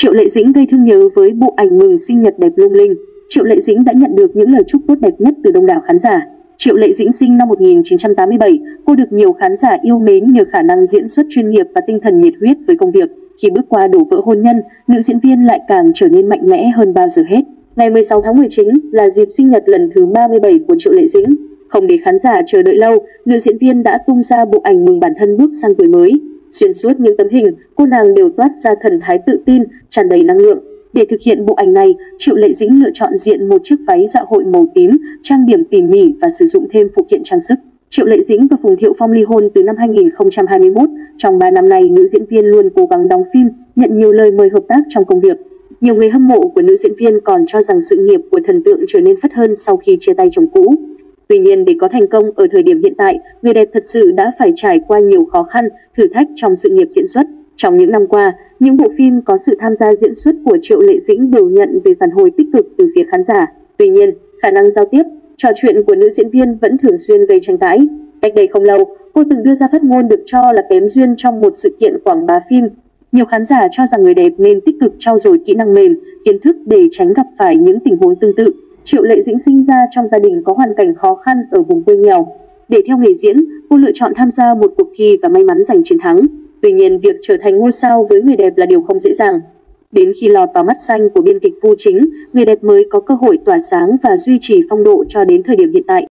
Triệu Lệ Dĩnh gây thương nhớ với bộ ảnh mừng sinh nhật đẹp lung linh. Triệu Lệ Dĩnh đã nhận được những lời chúc tốt đẹp nhất từ đông đảo khán giả. Triệu Lệ Dĩnh sinh năm 1987, cô được nhiều khán giả yêu mến nhờ khả năng diễn xuất chuyên nghiệp và tinh thần nhiệt huyết với công việc. Khi bước qua đổ vỡ hôn nhân, nữ diễn viên lại càng trở nên mạnh mẽ hơn bao giờ hết. Ngày 16 tháng 19 là dịp sinh nhật lần thứ 37 của Triệu Lệ Dĩnh. Không để khán giả chờ đợi lâu, nữ diễn viên đã tung ra bộ ảnh mừng bản thân bước sang tuổi mới. Xuyên suốt những tấm hình, cô nàng đều toát ra thần thái tự tin, tràn đầy năng lượng. Để thực hiện bộ ảnh này, Triệu Lệ Dĩnh lựa chọn diện một chiếc váy dạ hội màu tím, trang điểm tỉ mỉ và sử dụng thêm phụ kiện trang sức. Triệu Lệ Dĩnh và Phùng Thiệu Phong ly hôn từ năm 2021. Trong 3 năm này, nữ diễn viên luôn cố gắng đóng phim, nhận nhiều lời mời hợp tác trong công việc. Nhiều người hâm mộ của nữ diễn viên còn cho rằng sự nghiệp của thần tượng trở nên phất hơn sau khi chia tay chồng cũ. Tuy nhiên để có thành công ở thời điểm hiện tại, người đẹp thật sự đã phải trải qua nhiều khó khăn, thử thách trong sự nghiệp diễn xuất. Trong những năm qua, những bộ phim có sự tham gia diễn xuất của Triệu Lệ Dĩnh đều nhận về phản hồi tích cực từ phía khán giả. Tuy nhiên, khả năng giao tiếp, trò chuyện của nữ diễn viên vẫn thường xuyên gây tranh cãi. Cách đây không lâu, cô từng đưa ra phát ngôn được cho là kém duyên trong một sự kiện quảng bá phim. Nhiều khán giả cho rằng người đẹp nên tích cực trau dồi kỹ năng mềm, kiến thức để tránh gặp phải những tình huống tương tự. Triệu Lệ Dĩnh sinh ra trong gia đình có hoàn cảnh khó khăn ở vùng quê nghèo. Để theo nghề diễn, cô lựa chọn tham gia một cuộc thi và may mắn giành chiến thắng. Tuy nhiên, việc trở thành ngôi sao với người đẹp là điều không dễ dàng. Đến khi lọt vào mắt xanh của biên kịch Vu Chính, người đẹp mới có cơ hội tỏa sáng và duy trì phong độ cho đến thời điểm hiện tại.